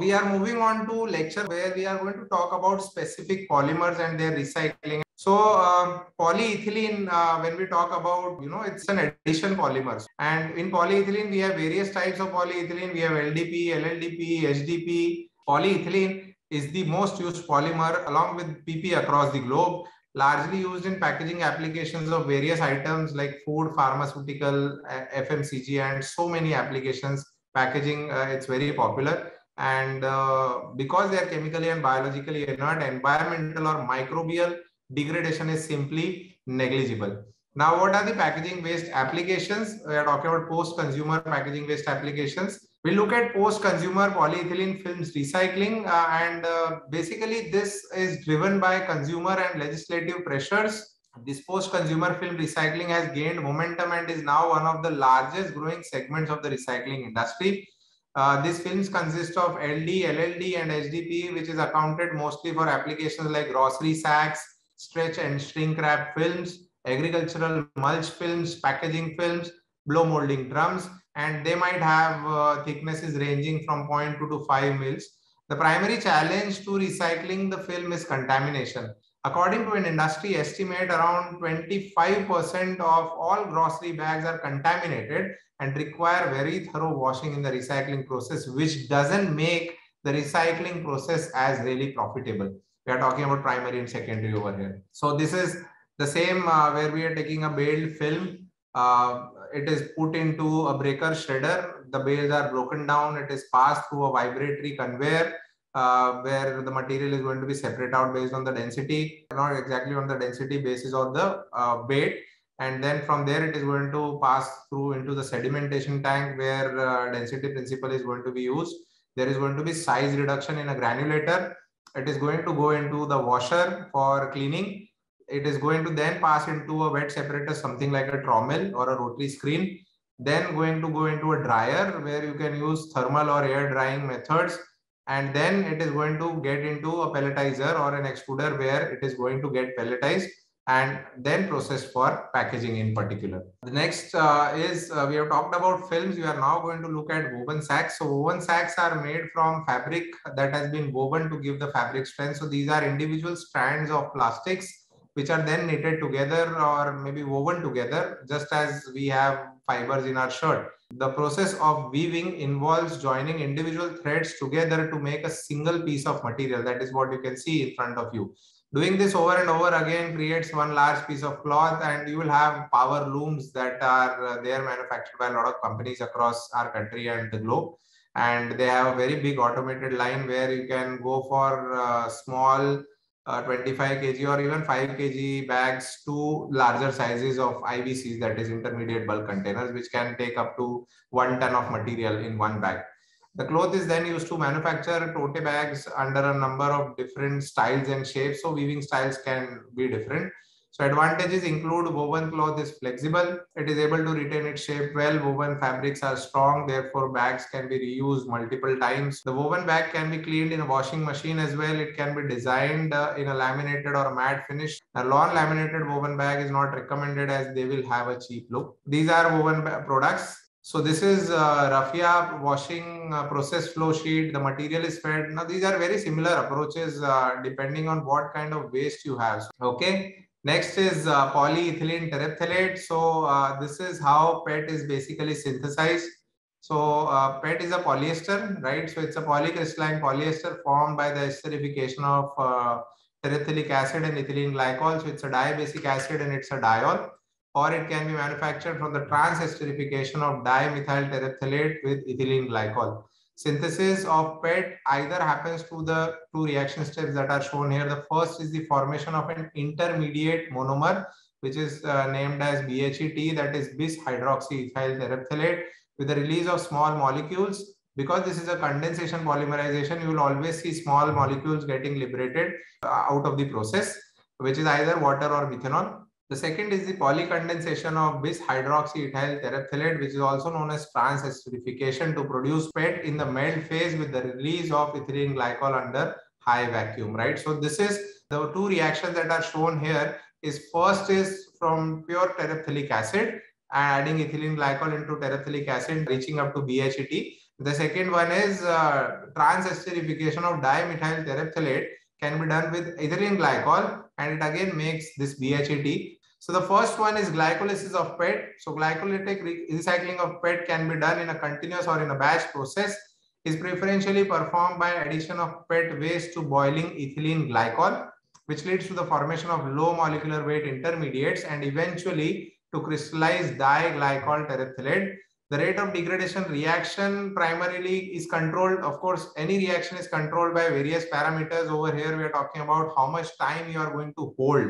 We are moving on to lecture where we are going to talk about specific polymers and their recycling. So um, polyethylene, uh, when we talk about, you know, it's an addition polymers. And in polyethylene, we have various types of polyethylene. We have LDP, LLDP, HDP. Polyethylene is the most used polymer along with PP across the globe largely used in packaging applications of various items like food, pharmaceutical, FMCG, and so many applications. Packaging, uh, it's very popular. And uh, because they are chemically and biologically inert, environmental or microbial degradation is simply negligible. Now, what are the packaging waste applications? We are talking about post-consumer packaging waste applications. We look at post-consumer polyethylene films recycling, uh, and uh, basically this is driven by consumer and legislative pressures. This post-consumer film recycling has gained momentum and is now one of the largest growing segments of the recycling industry. Uh, these films consist of LD, LLD, and HDP, which is accounted mostly for applications like grocery sacks, stretch and shrink wrap films, agricultural mulch films, packaging films, blow molding drums, and they might have uh, thicknesses ranging from 0.2 to 5 mils. The primary challenge to recycling the film is contamination. According to an industry estimate, around 25% of all grocery bags are contaminated and require very thorough washing in the recycling process, which doesn't make the recycling process as really profitable. We are talking about primary and secondary over here. So this is the same uh, where we are taking a baled film. Uh, it is put into a breaker shredder. The bales are broken down. It is passed through a vibratory conveyor uh, where the material is going to be separated out based on the density, not exactly on the density basis of the uh, bait. And then from there, it is going to pass through into the sedimentation tank where uh, density principle is going to be used. There is going to be size reduction in a granulator. It is going to go into the washer for cleaning it is going to then pass into a wet separator, something like a trommel or a rotary screen. Then going to go into a dryer where you can use thermal or air drying methods. And then it is going to get into a pelletizer or an extruder where it is going to get pelletized and then processed for packaging in particular. The next uh, is uh, we have talked about films. We are now going to look at woven sacks. So woven sacks are made from fabric that has been woven to give the fabric strength. So these are individual strands of plastics which are then knitted together or maybe woven together, just as we have fibers in our shirt. The process of weaving involves joining individual threads together to make a single piece of material. That is what you can see in front of you. Doing this over and over again creates one large piece of cloth and you will have power looms that are uh, they are manufactured by a lot of companies across our country and the globe. And they have a very big automated line where you can go for uh, small uh, 25 kg or even 5 kg bags to larger sizes of IBCs, that is intermediate bulk containers, which can take up to one ton of material in one bag. The cloth is then used to manufacture tote bags under a number of different styles and shapes. So weaving styles can be different. So advantages include woven cloth is flexible. It is able to retain its shape well. Woven fabrics are strong. Therefore, bags can be reused multiple times. The woven bag can be cleaned in a washing machine as well. It can be designed uh, in a laminated or a matte finish. A long laminated woven bag is not recommended as they will have a cheap look. These are woven products. So this is uh, raffia washing uh, process flow sheet. The material is fed. Now these are very similar approaches uh, depending on what kind of waste you have. Okay. Next is uh, polyethylene terephthalate. So uh, this is how PET is basically synthesized. So uh, PET is a polyester, right? So it's a polycrystalline polyester formed by the esterification of uh, terephthalic acid and ethylene glycol. So it's a diabasic acid and it's a diol. Or it can be manufactured from the trans esterification of dimethyl terephthalate with ethylene glycol synthesis of PET either happens through the two reaction steps that are shown here. The first is the formation of an intermediate monomer, which is uh, named as BHET, that is bis hydroxyethyl terephthalate, with the release of small molecules. Because this is a condensation polymerization, you will always see small molecules getting liberated uh, out of the process, which is either water or methanol. The second is the polycondensation of bis hydroxyethyl terephthalate, which is also known as trans esterification to produce PET in the melt phase with the release of ethylene glycol under high vacuum, right? So this is the two reactions that are shown here is first is from pure terephthalic acid and adding ethylene glycol into terephthalic acid reaching up to BHET The second one is uh, trans-esterification of dimethyl terephthalate can be done with ethylene glycol and it again makes this BHET. So the first one is glycolysis of PET. So glycolytic recycling of PET can be done in a continuous or in a batch process is preferentially performed by addition of PET waste to boiling ethylene glycol, which leads to the formation of low molecular weight intermediates and eventually to crystallize diglycol terephthalate. The rate of degradation reaction primarily is controlled. Of course, any reaction is controlled by various parameters. Over here, we are talking about how much time you are going to hold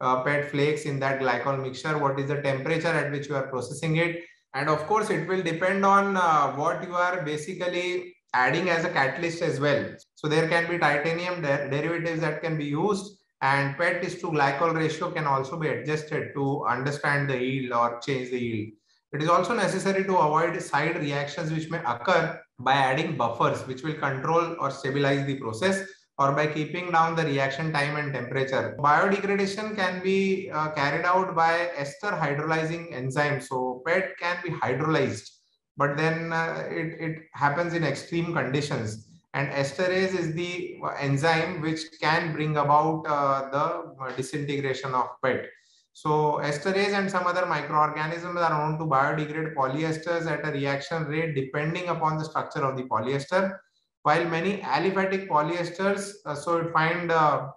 uh, PET flakes in that glycol mixture, what is the temperature at which you are processing it, and of course, it will depend on uh, what you are basically adding as a catalyst as well. So there can be titanium der derivatives that can be used and PET is to glycol ratio can also be adjusted to understand the yield or change the yield. It is also necessary to avoid side reactions which may occur by adding buffers which will control or stabilize the process or by keeping down the reaction time and temperature. Biodegradation can be uh, carried out by ester hydrolyzing enzymes. So PET can be hydrolyzed, but then uh, it, it happens in extreme conditions. And esterase is the enzyme which can bring about uh, the disintegration of PET. So esterase and some other microorganisms are known to biodegrade polyesters at a reaction rate depending upon the structure of the polyester while many aliphatic polyesters, uh, so you find uh,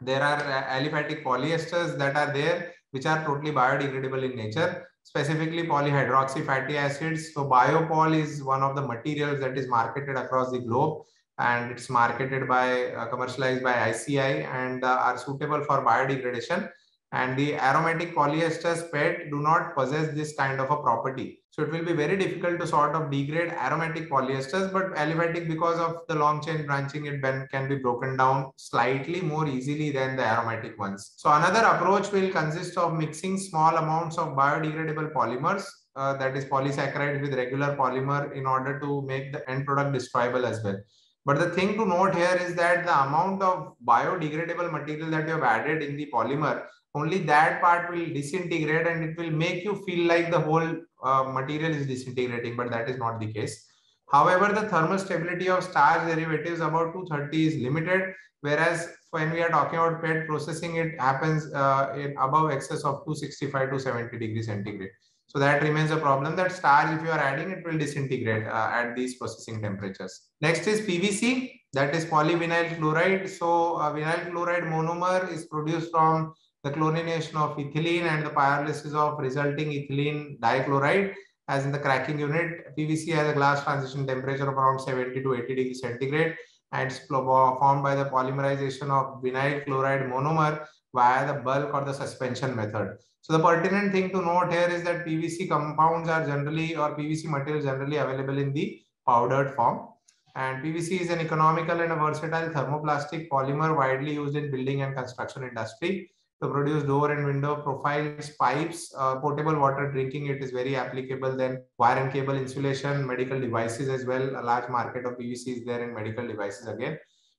there are uh, aliphatic polyesters that are there, which are totally biodegradable in nature, specifically polyhydroxy fatty acids. So biopol is one of the materials that is marketed across the globe and it's marketed by, uh, commercialized by ICI and uh, are suitable for biodegradation and the aromatic polyesters PET do not possess this kind of a property. So it will be very difficult to sort of degrade aromatic polyesters, but aliphatic because of the long chain branching, it can be broken down slightly more easily than the aromatic ones. So another approach will consist of mixing small amounts of biodegradable polymers, uh, that is polysaccharide with regular polymer in order to make the end product destroyable as well. But the thing to note here is that the amount of biodegradable material that you have added in the polymer only that part will disintegrate and it will make you feel like the whole uh, material is disintegrating, but that is not the case. However, the thermal stability of starch derivatives about 230 is limited, whereas when we are talking about PET processing, it happens uh, in above excess of 265 to 70 degrees centigrade. So that remains a problem that starch, if you are adding, it will disintegrate uh, at these processing temperatures. Next is PVC, that is polyvinyl chloride. So uh, vinyl chloride monomer is produced from the chlorination of ethylene and the pyrolysis of resulting ethylene dichloride as in the cracking unit. PVC has a glass transition temperature of around 70 to 80 degrees centigrade and it's uh, formed by the polymerization of vinyl chloride monomer via the bulk or the suspension method. So the pertinent thing to note here is that PVC compounds are generally or PVC material generally available in the powdered form. And PVC is an economical and a versatile thermoplastic polymer widely used in building and construction industry to produce door and window profiles, pipes, uh, potable water drinking. It is very applicable. Then wire and cable insulation, medical devices as well. A large market of PVC is there in medical devices again.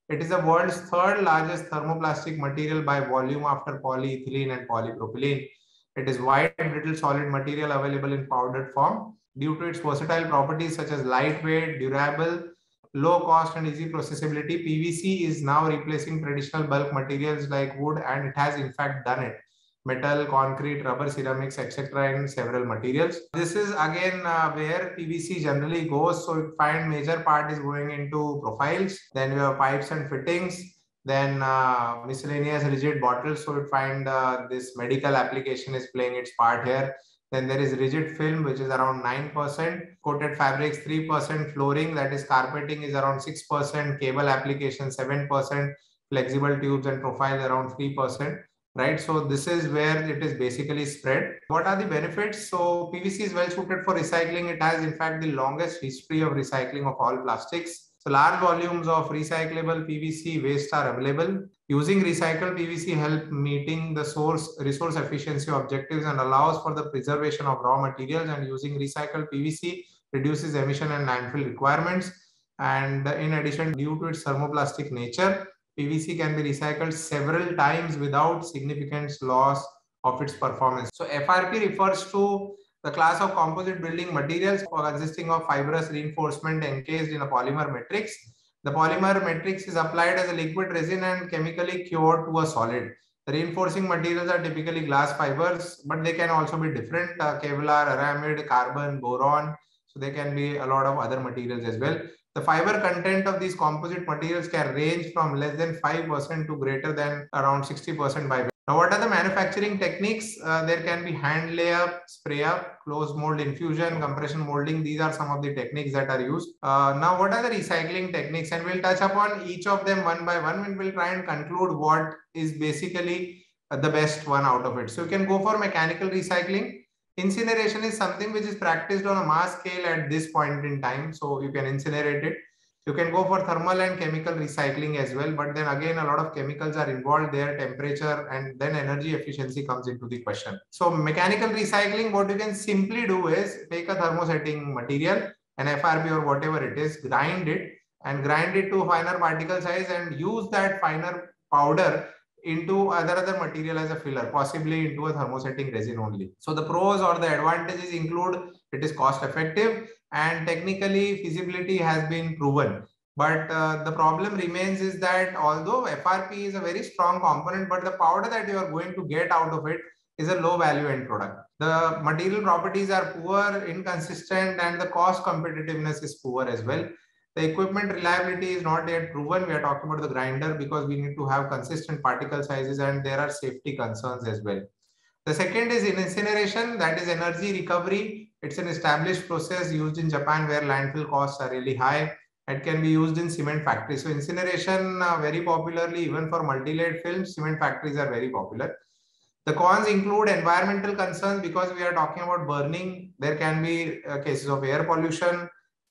It is the world's third largest thermoplastic material by volume after polyethylene and polypropylene. It is wide brittle solid material available in powdered form. Due to its versatile properties such as lightweight, durable, low cost and easy processability, PVC is now replacing traditional bulk materials like wood and it has in fact done it. Metal, concrete, rubber, ceramics, etc. and several materials. This is again uh, where PVC generally goes. So you find major part is going into profiles. Then you have pipes and fittings. Then uh, miscellaneous rigid bottles. So you find uh, this medical application is playing its part here then there is rigid film, which is around 9%, coated fabrics 3%, flooring, that is carpeting is around 6%, cable application 7%, flexible tubes and profiles around 3%, right? So this is where it is basically spread. What are the benefits? So PVC is well suited for recycling. It has in fact the longest history of recycling of all plastics. So large volumes of recyclable PVC waste are available. Using recycled PVC help meeting the source resource efficiency objectives and allows for the preservation of raw materials and using recycled PVC reduces emission and landfill requirements. And in addition, due to its thermoplastic nature, PVC can be recycled several times without significant loss of its performance. So FRP refers to the class of composite building materials consisting of fibrous reinforcement encased in a polymer matrix. The polymer matrix is applied as a liquid resin and chemically cured to a solid. The reinforcing materials are typically glass fibers, but they can also be different, uh, Kevlar, aramid, carbon, boron. So they can be a lot of other materials as well. The fiber content of these composite materials can range from less than 5% to greater than around 60% by now, what are the manufacturing techniques? Uh, there can be hand layup, spray up, closed mold infusion, compression molding. These are some of the techniques that are used. Uh, now, what are the recycling techniques? And we'll touch upon each of them one by one and we'll try and conclude what is basically uh, the best one out of it. So you can go for mechanical recycling. Incineration is something which is practiced on a mass scale at this point in time. So you can incinerate it. You can go for thermal and chemical recycling as well, but then again, a lot of chemicals are involved there, temperature, and then energy efficiency comes into the question. So mechanical recycling, what you can simply do is take a thermosetting material, an FRP or whatever it is, grind it and grind it to finer particle size and use that finer powder into other other material as a filler, possibly into a thermosetting resin only. So the pros or the advantages include it is cost effective and technically feasibility has been proven. But uh, the problem remains is that although FRP is a very strong component, but the powder that you are going to get out of it is a low value end product. The material properties are poor, inconsistent, and the cost competitiveness is poor as well. The equipment reliability is not yet proven. We are talking about the grinder because we need to have consistent particle sizes and there are safety concerns as well. The second is incineration, that is energy recovery. It's an established process used in Japan where landfill costs are really high. It can be used in cement factories. So incineration uh, very popularly, even for multi-layered films, cement factories are very popular. The cons include environmental concerns because we are talking about burning. There can be uh, cases of air pollution,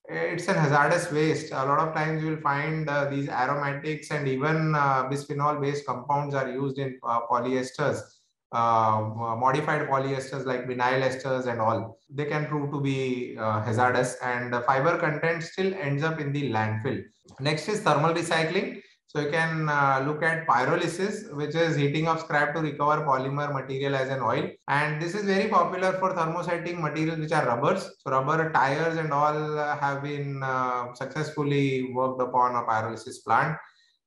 it's an hazardous waste. A lot of times you will find uh, these aromatics and even uh, bisphenol based compounds are used in uh, polyesters, uh, modified polyesters like vinyl esters and all. They can prove to be uh, hazardous and the fiber content still ends up in the landfill. Next is thermal recycling. So you can uh, look at pyrolysis, which is heating of scrap to recover polymer material as an oil. And this is very popular for thermosetting materials, which are rubbers. So rubber tires and all have been uh, successfully worked upon a pyrolysis plant.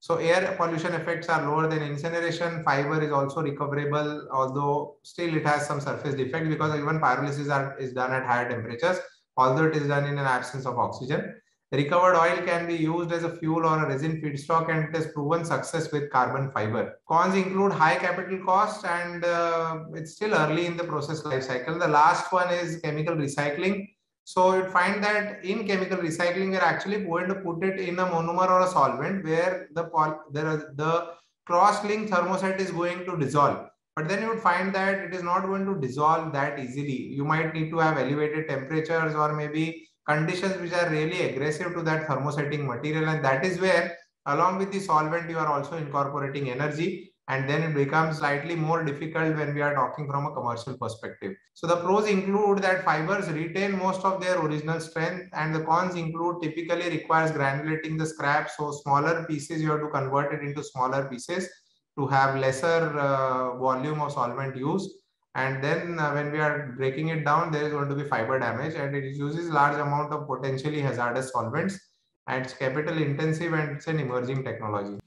So air pollution effects are lower than incineration. Fiber is also recoverable, although still it has some surface defect because even pyrolysis are, is done at higher temperatures, although it is done in an absence of oxygen. Recovered oil can be used as a fuel or a resin feedstock and it has proven success with carbon fiber. Cons include high capital cost and uh, it's still early in the process life cycle. The last one is chemical recycling. So you'd find that in chemical recycling, you're actually going to put it in a monomer or a solvent where the, the, the cross-link thermoset is going to dissolve. But then you would find that it is not going to dissolve that easily. You might need to have elevated temperatures or maybe conditions which are really aggressive to that thermosetting material. And that is where along with the solvent, you are also incorporating energy and then it becomes slightly more difficult when we are talking from a commercial perspective. So the pros include that fibers retain most of their original strength and the cons include typically requires granulating the scrap. So smaller pieces, you have to convert it into smaller pieces to have lesser uh, volume of solvent used and then uh, when we are breaking it down there is going to be fiber damage and it uses large amount of potentially hazardous solvents and it's capital intensive and it's an emerging technology